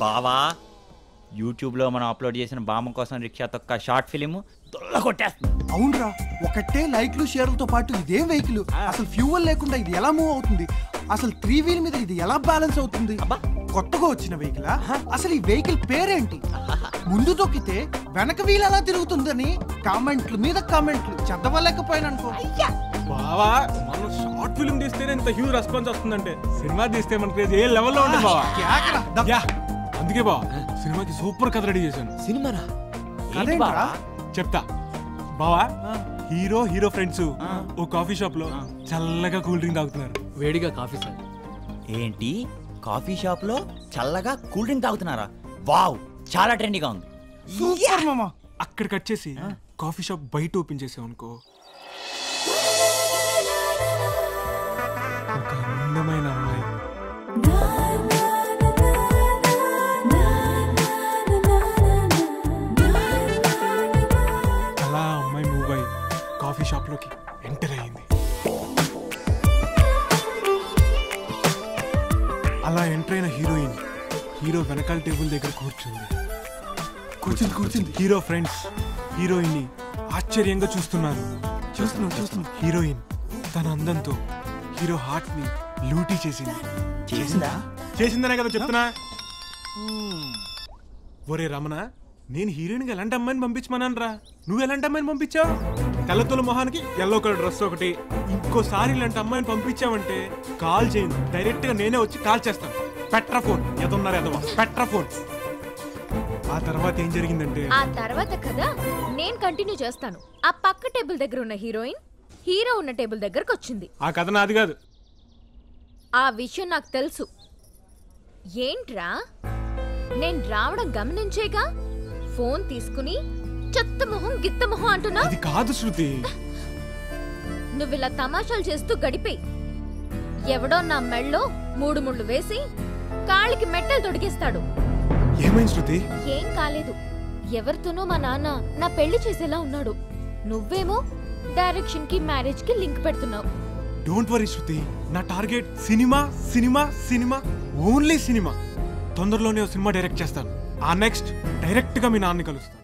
బావా యూట్యూబ్లో మనం అప్లోడ్ చేసిన బామ్మ కోసం రిక్షా తొక్క షార్ట్ ఫిలిం దొల్ల కొట్టేస్తుంది. అవునరా ఒకటే లైక్లు షేర్లతో పాటు ఇదేం వెహికల్. అసలు ఫ్యూవల్ లేకుండా ఇది ఎలా మూవ్ అవుతుంది? అసలు త్రీ వీల్ మీద ఇది ఎలా బ్యాలెన్స్ అవుతుంది? అబ్బా. కొత్తగా వచ్చిన వెహికల్? అసలు ఈ వెహికల్ పేరేంటి? ముందు తొక్కితే వెనక వీల్ ఎలా తిరుగుతుందని కామెంట్లు మీద కామెంట్లు. చదవలేకపోయాను అనుకో బావా మనం షార్ట్ ఫిల్మ్ తీస్తేనే ఇంత హ్యూజ్ రెస్పాన్స్ వస్తుందంటే. సినిమా తీస్తే మన క్రేజ్ ఏ లెవెల్లో ఉంటుంది బావా? అందుకే బావా సినిమాకి సూపర్ కథ రెడీ చేశాను. సినిమానా? బావా చెప్తా. బావా హీరో హీరో ఫ్రెండ్స్ ఓ కాఫీ షాప్లో చల్లగా కూల్ డ్రింక్ తాగుతున్నారు. వేడిగా కాఫీ సార్. ఏంటి? కాఫీ షాప్లో చల్లగా కూల్ డ్రింక్ తాగుతున్నారా? వావ్ చాలా ట్రెండీగా ఉంది. సూపర్ మామా. అక్కడ కట్ చేసి కాఫీ షాప్ బయట ఓపెన్ చేసాం అనుకో కాఫీ షాప్లోకి ఎంటర్ అయ్యింది. అలా ఎంటర్ అయిన హీరోయిన్ హీరో వెనకాల టేబుల్ దగ్గర కూర్చుంది. కూర్చుంది కూర్చుంది. హీరో ఫ్రెండ్స్ హీరోయిన్ని ఆశ్చర్యంగా చూస్తున్నారు. చూస్తున్నాం చూస్తున్నాం. హీరోయిన్ తన అందంతో హీరో హార్ట్ని లూటీ చేసింది. చేసిందా? చేసిందనే కదా చెప్తున్నా. ఒరే రమణ నేను హీరోయిన్ ఎలాంటి అమ్మాయిని పంపించమన్నాను రా నువ్వు ఎలాంటి అమ్మాయిని పంపించావు? తెల్లతోల మొహానికి ఎల్లో కలర్ డ్రెస్ ఒకటి. ఇంకోసారి ఇలాంటి అమ్మాయిని పంపించావంటే కాల్ చేయను డైరెక్ట్గా నేనే వచ్చి కాల్ చేస్తాను. Petra phone. ఎదున్నారు ఎదవా. పెట్రా ఫోన్. ఆ తర్వాత ఏం జరిగిందంటే ఆ తర్వాత కదా నేను కంటిన్యూ చేస్తాను. ఆ పక్క టేబుల్ దగ్గర ఉన్న హీరోయిన్ హీరో ఉన్న టేబుల్ దగ్గరకు వచ్చింది. ఆ కథ నాది కాదు. ఆ విషయం నాకు తెలుసు. ఏంట్రా? నేను రావడం గమనించేగా? ఫోన్ తీసుకుని చెత్త మొహం గిత్త మొహం అంటున్నా అది కాదు శృతి. నువ్వు ఇలా తమాషాలు చేస్తూ గడిపేయి. ఎవడో నా మెళ్ళో మూడు ముళ్ళు వేసి కాళ్ళకి మెట్టలు తొడిగేస్తాడు. ఏమైంది శృతి? ఏం కాలేదు. ఎవరితోనో మా నాన్న నా పెళ్ళి చేసేలా ఉన్నాడు. నువ్వేమో డైరెక్షన్కి మ్యారేజ్కి లింక్ పెడుతున్నావు. Don't worry Shruti. నా target cinema cinema cinema only cinema. తొందరలోనే ఓ సినిమా డైరెక్ట్ చేస్తాను. ఆ నెక్స్ట్ డైరెక్ట్గా మీ నాన్నని కలుస్తాను.